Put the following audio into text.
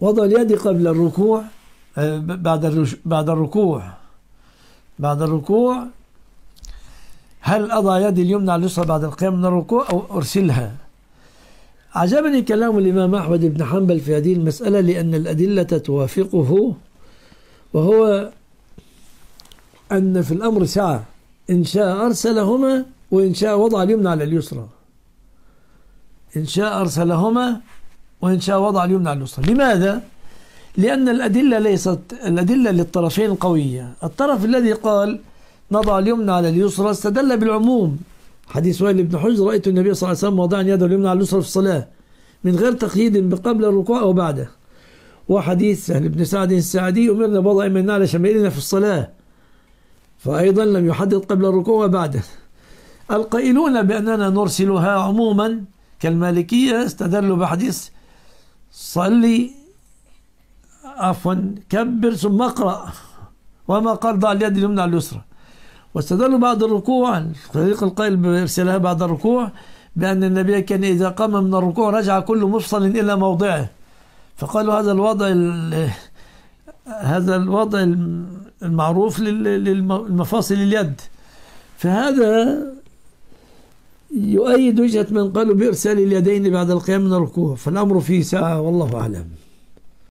وضع اليد قبل الركوع آه، بعد بعد الركوع. بعد الركوع. هل أضع يدي اليمنى على اليسرى بعد القيام من الركوع أو أرسلها؟ عجبني كلام الإمام أحمد بن حنبل في هذه المسألة لأن الأدلة توافقه وهو أن في الأمر سعة إن شاء أرسلهما وإن شاء وضع اليمنى على اليسرى. إن شاء أرسلهما وإن شاء وضع اليمنى على اليسرى. لماذا؟ لأن الأدلة ليست الأدلة للطرفين قوية. الطرف الذي قال نضع اليمنى على اليسرى استدل بالعموم. حديث وائل بن حجر رأيت النبي صلى الله عليه وسلم وضعا يده اليمنى على اليسرى في الصلاة من غير تقييد بقبل الركوع أو بعده. وحديث سهل بن سعد السعدي أمرنا بوضع يمنا على شمالنا في الصلاة. فأيضا لم يحدد قبل الركوع وبعده القائلون بأننا نرسلها عموما كالمالكية استدلوا بحديث صلي عفوا كبر ثم اقرأ. وما قال ضع اليد اليمنى على اليسرى. واستدلوا بعد الركوع طريق القائل بإرسالها بعد الركوع بأن النبي كان إذا قام من الركوع رجع كل مفصل إلى موضعه. فقالوا هذا الوضع هذا الوضع المعروف للمفاصل اليد. فهذا يؤيد وجهة من قالوا بإرسال اليدين بعد القيام من الركوع فالأمر فيه ساعة والله أعلم.